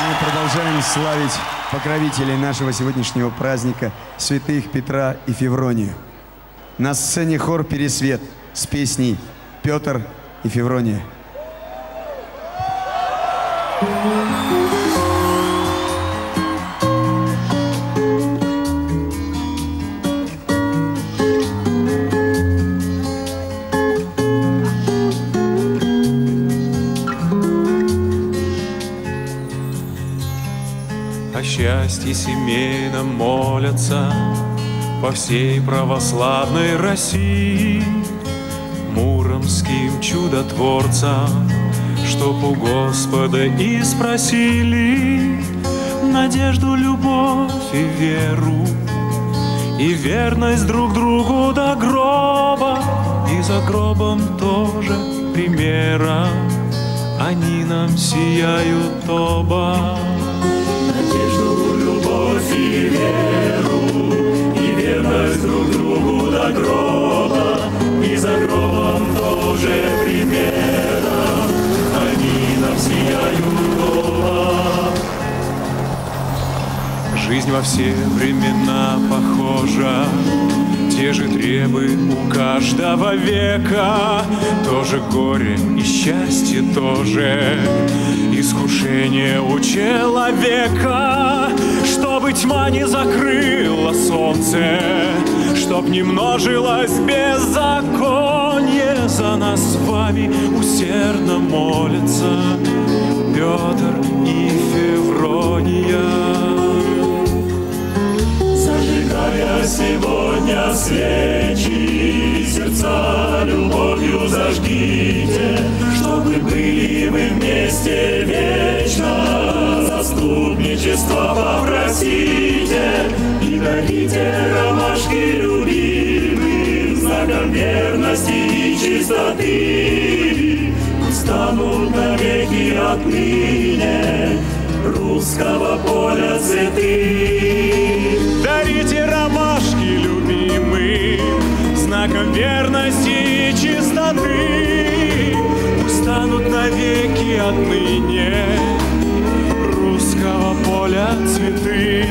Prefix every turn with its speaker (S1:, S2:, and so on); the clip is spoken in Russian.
S1: Мы продолжаем славить покровителей нашего сегодняшнего праздника, святых Петра и Февронию. На сцене хор «Пересвет» с песней «Петр и Феврония».
S2: О счастье семейном молятся По всей православной России. Муромским чудотворцам Чтоб у Господа и спросили Надежду, любовь и веру И верность друг другу до гроба И за гробом тоже примера. Они нам сияют оба
S3: и веру, и верность друг другу до гроба, и за гробом тоже примером, они нам сияют оба.
S2: Жизнь во все времена похожа, те же требы у каждого века, тоже горе и счастье тоже, искушение у человека, чтобы тьма не закрыла солнце, чтоб не множилось беззаконие, за нас с вами усердно молятся Петр и Феврония.
S3: Зажигая сегодня свечи, сердца любовью зажгите, чтобы были вы вместе вечно. Заступничество попросите и дарите ромашки любимым знаком верности и чистоты. Пусть станут навеки отныне русского поля цветы.
S2: Дарите ромашки любимым Знаком верности и чистоты Пусть станут навеки отныне Русского поля цветы